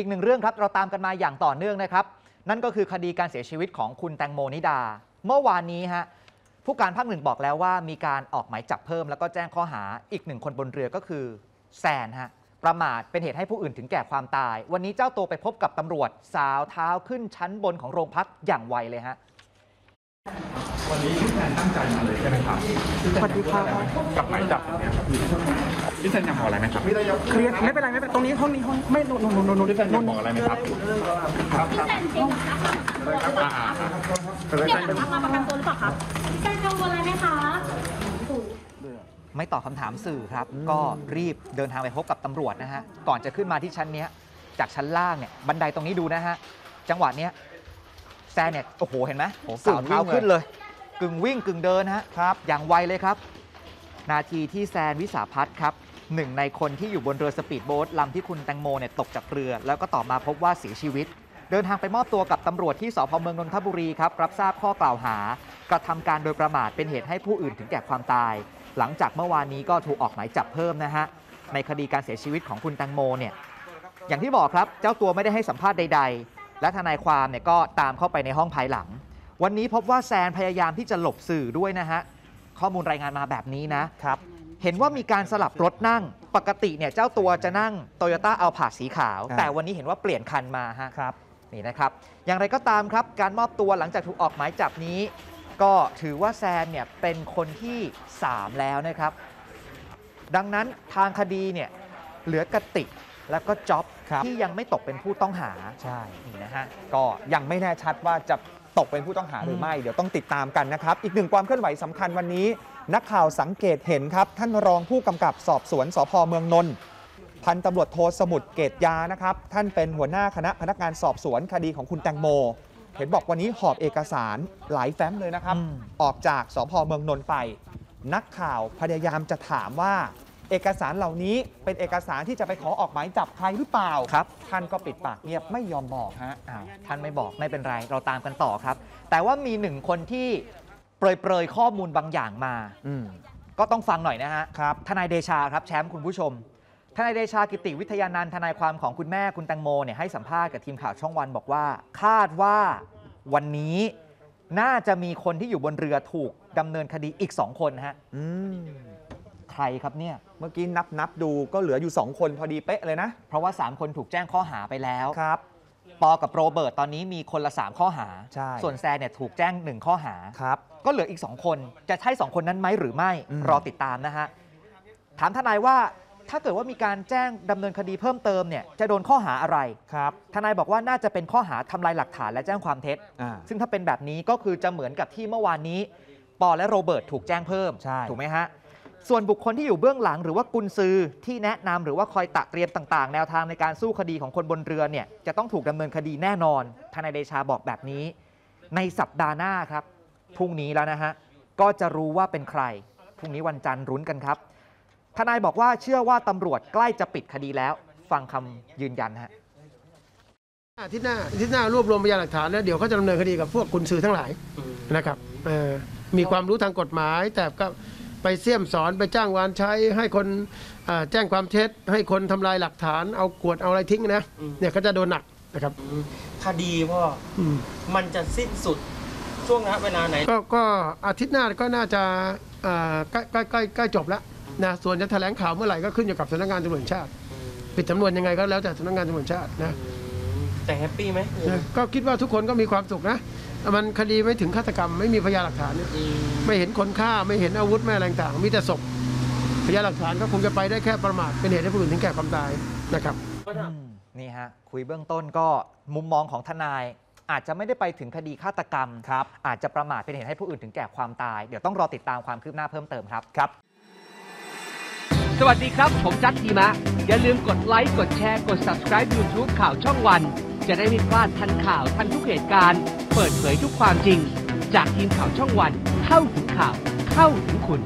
อีกหนึ่งเรื่องครับเราตามกันมาอย่างต่อเนื่องนะครับ นั่นก็คือคดีการเสียชีวิตของคุณแตงโมนิดา เมื่อวานนี้ฮะผู้การภาคหนึ่งบอกแล้วว่ามีการออกหมายจับเพิ่ม แล้วก็แจ้งข้อหาอีกหนึ่งคนบนเรือก็คือแซนฮะประมาทเป็นเหตุให้ผู้อื่นถึงแก่ความตาย วันนี้เจ้าตัวไปพบกับตำรวจสาวเท้าขึ้นชั้นบนของโรงพักอย่างไวเลยฮะ วันนี้พี่แซนตั้งใจมาเลยใช่ไหมครับสวัสดีครับ กับหมายจับอย่างเนี้ยครับพี่พี่แซนอยากบอกอะไรไหมครับเคลียร์ไม่เป็นไรไม่เป็นไรตรงนี้ห้องนี้ห้องไม่โน่นโน่นโน่นโน่นพี่แซนอยากบอกอะไรไหมครับครับครับอ่าอ่าอ่าพี่แซนมาประกันตัวหรือเปล่าครับพี่แซนกังวลอะไรไหมคะไม่ตอบคำถามสื่อครับ ก็รีบเดินทางไปพบกับตำรวจนะฮะ ก่อนจะขึ้นมาที่ชั้นเนี้ยจากชั้นล่างเนี่ยบันไดตรงนี้ดูนะฮะ จังหวะเนี้ยแซนเนี่ยโอ้โหเห็นไหมสาวเท้าขึ้นเลย กึ่งวิ่งกึ่งเดินฮะครับ อย่างไวเลยครับ นาทีที่แซนวิสาพัฒน์ครับหนึ่งในคนที่อยู่บนเรือสปีดโบ๊ทลำที่คุณแตงโมเนี่ยตกจากเรือ แล้วก็ต่อมาพบว่าเสียชีวิต เดินทางไปมอบตัวกับตำรวจที่สพเมืองนนทบุรีครับรับทราบข้อกล่าวหา กระทำการโดยประมาทเป็นเหตุให้ผู้อื่นถึงแก่ความตาย หลังจากเมื่อวานนี้ก็ถูกออกหมายจับเพิ่มนะฮะในคดีการเสียชีวิตของคุณแตงโมเนี่ยอย่างที่บอกครับเจ้าตัวไม่ได้ให้สัมภาษณ์ใด ๆ และทนายความเนี่ยก็ตามเข้าไปในห้องภายหลัง วันนี้พบว่าแซนพยายามที่จะหลบสื่อด้วยนะฮะ ข้อมูลรายงานมาแบบนี้นะครับ เห็นว่ามีการสลับรถนั่ง ปกติเนี่ยเจ้าตัวจะนั่ง Toyota a l p a สีขาวอ่าแต่วันนี้เห็นว่าเปลี่ยนคันมาฮะครับนี่นะครับ อย่างไรก็ตามครับ การมอบตัวหลังจากถูกออกหมายจับนี้ ก็ถือว่าแซนเนี่ยเป็นคนที่ 3 แล้วนะครับ ดังนั้นทางคดีเนี่ยเหลือกระติกแล้วก็จ็อบครับที่ยังไม่ตกเป็นผู้ต้องหา ใช่นี่นะฮะ ก็ยังไม่แน่ชัดว่าจะ ตกเป็นผู้ต้องหาหรือไม่เดี๋ยวต้องติดตามกันนะครับ อีกหนึ่งความเคลื่อนไหวสำคัญวันนี้ นักข่าวสังเกตเห็นครับ ท่านรองผู้กำกับสอบสวนสพเมืองนนท์พันตำรวจโทสมุทรเกตยานะครับ ท่านเป็นหัวหน้าคณะพนักงานสอบสวนคดีของคุณแตงโม เห็นบอกวันนี้หอบเอกสารหลายแฟ้มเลยนะครับอืมออกจากสพเมืองนนท์ไป นักข่าวพยายามจะถามว่า เอกสารเหล่านี้เป็นเอกสารที่จะไปขอออกหมายจับใครหรือเปล่าครับ ท่านก็ปิดปากเงียบไม่ยอมบอกฮะอ้าวท่านไม่บอกไม่เป็นไร เราตามกันต่อครับ แต่ว่ามีหนึ่งคนที่เปรยๆข้อมูลบางอย่างมา อืม ก็ต้องฟังหน่อยนะฮะครับทนายเดชาครับแชมป์คุณผู้ชม ทนายเดชากิติวิทยานันท์ทนายความของคุณแม่คุณแตงโมเนี่ยให้สัมภาษณ์กับทีมข่าวช่องวันบอกว่า คาดว่าวันนี้น่าจะมีคนที่อยู่บนเรือถูกดำเนินคดีอีก2คนฮะ อืม ใครครับเนี่ย เมื่อกี้นับนับดูก็เหลืออยู่ 2 คนพอดีเป๊ะเลยนะ เพราะว่า 3 คนถูกแจ้งข้อหาไปแล้ว ครับ ปอกับโรเบิร์ตตอนนี้มีคนละ 3 ข้อหา ใช่ ส่วนแซนเนี่ยถูกแจ้ง 1 ข้อหา ครับ ก็เหลืออีก 2 คน จะใช่ 2 คนนั้นไหมหรือไม่ อืม รอติดตามนะฮะ ถามทนายว่าถ้าเกิดว่ามีการแจ้งดำเนินคดีเพิ่มเติมเนี่ยจะโดนข้อหาอะไร ครับทนายบอกว่าน่าจะเป็นข้อหาทำลายหลักฐานและแจ้งความเท็จ อ่า ซึ่งถ้าเป็นแบบนี้ก็คือจะเหมือนกับที่เมื่อวานนี้ ปอและโรเบิร์ตถูกแจ้งเพิ่ม ใช่ ถูกไหมฮะ ส่วนบุคคลที่อยู่เบื้องหลังหรือว่ากุญซือที่แนะนำหรือว่าคอยตะเตรียมต่าง ๆ แนวทางในการสู้คดีของคนบนเรือเนี่ยจะต้องถูกดำเนินคดีแน่นอนทนายเดชาบอกแบบนี้ ในสัปดาห์หน้าครับพรุ่งนี้แล้วนะฮะก็จะรู้ว่าเป็นใครพรุ่งนี้วันจันทร์รุ้นกันครับทนายบอกว่าเชื่อว่าตำรวจใกล้จะปิดคดีแล้ว ฟังคำยืนยันฮะอาทิตย์หน้าอาทิตย์หน้ารวบรวมพยานหลักฐานแล้วเดี๋ยวเขาจะดำเนินคดีกับพวกกุญซือทั้งหลายนะครับมีความรู้ทางกฎหมายแต่ก็ ไปเสี่ยมสอนไปจ้างวานใช้ให้คนเอ่อแจ้งความเท็จ ให้คนทำลายหลักฐานเอาขวดเอาอะไรทิ้งนะเนี่ยก็จะโดนหนักนะครับคดีพ่ออืมมันจะสิ้นสุดช่วงนะเวลาไหนก็ก็อาทิตย์หน้าก็น่าจะเอ่อใกล้ใกล้ใกล้ใกล้จบแล้วนะส่วนจะแถลงข่าวเมื่อไหร่ก็ขึ้นอยู่กับสำนักงานตำรวจแห่งชาติ ปิดสำนวนยังไงก็แล้วแต่สำนักงานตำรวจแห่งชาตินะ แต่แฮปปี้ไหมนะก็คิดว่าทุกคนก็มีความสุขนะมันคดีไม่ถึงฆาตกรรมไม่มีพยานหลักฐานเนี่ยอืมไม่เห็นคนฆ่าไม่เห็นอาวุธไม่อะไรต่างๆมีแต่ศพพยานหลักฐานก็คงจะไปได้แค่ประมาทเป็นเหตุให้ผู้อื่นถึงแก่ความตายนะครับอืมนี่ฮะคุยเบื้องต้นก็มุมมองของทนาย อาจจะไม่ได้ไปถึงคดีฆาตกรรมครับอาจจะประมาทเป็นเหตุให้ผู้อื่นถึงแก่ความตาย เดี๋ยวต้องรอติดตามความคืบหน้าเพิ่มเติมครับครับ สวัสดีครับ ผมจัดทีมะอย่าลืมกดไลค์กดแชร์กด subscribe YouTube ข่าวช่องวัน จะได้ไม่พลาดทันข่าวทันทุกเหตุการณ์ เปิดเผยทุกความจริง จากทีมข่าวช่องวันเข้าถึงข่าวเข้าถึงคุณ